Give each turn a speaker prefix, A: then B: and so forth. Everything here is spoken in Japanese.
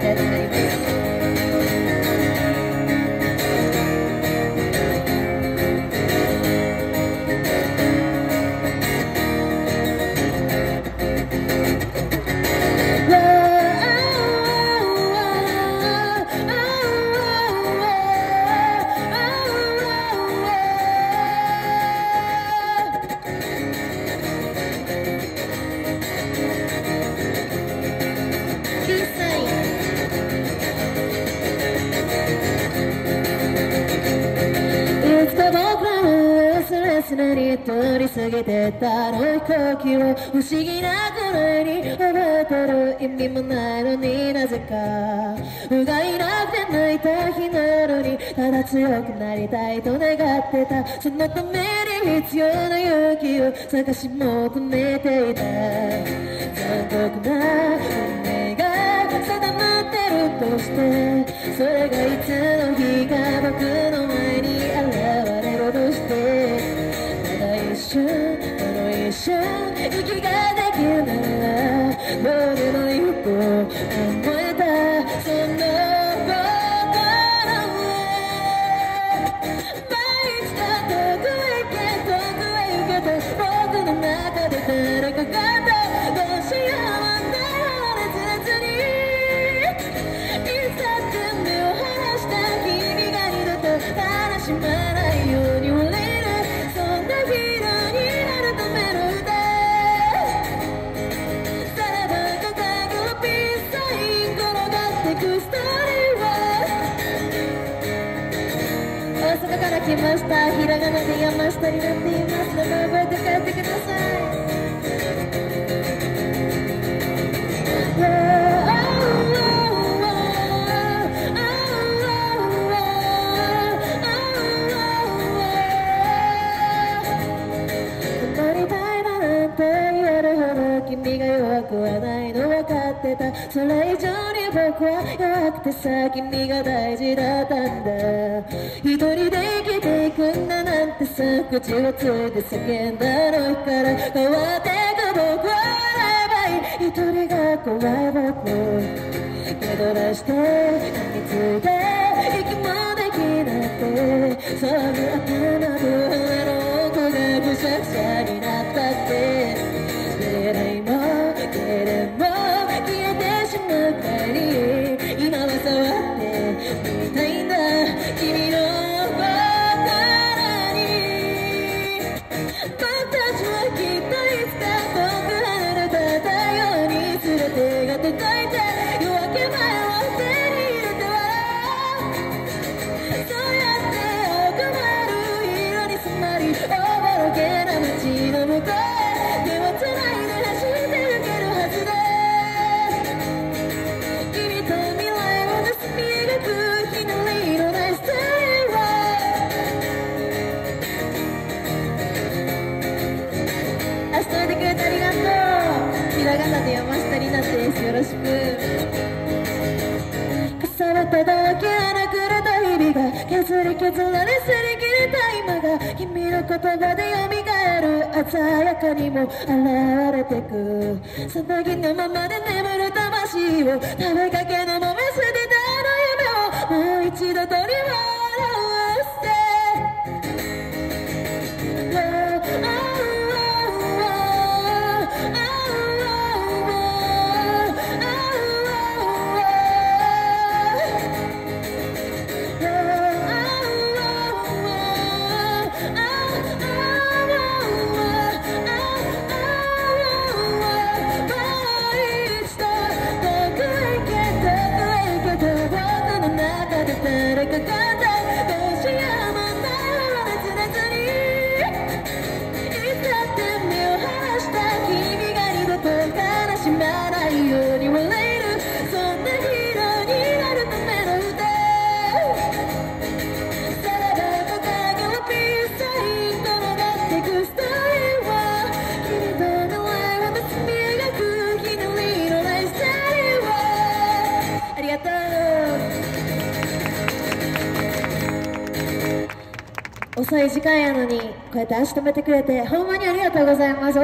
A: い通り過ぎてたあの飛行機を不思議なくらいに覚えてる意味もないのになぜか。不甲斐なくて泣いた日の夜にただ強くなりたいと願ってた。そのために必要な勇気を探し求めていた。残酷な運命が定まってるとして。それがいつの日か僕の瞬この一瞬息ができるならどうでもから来ました。ひらがなで山下になっています。名前覚えて帰ってください。てた。それ以上に僕は弱くてさ君が大事だったんだ。一人で生きていくんだなんてさ口をついて叫んだの日から。変わってく僕は笑えばいい一人が怖い僕を蹴飛ばして噛みついて息もできなくて。その頭とただけ穴くれた日々が削り削られすり切れた今が君の言葉で蘇る鮮やかにも現れてく。さなぎのままで眠る魂を食べかけのまま捨てたあの夢をもう一度取り戻誰かが遅い時間やのにこうやって足止めてくれてほんまにありがとうございます。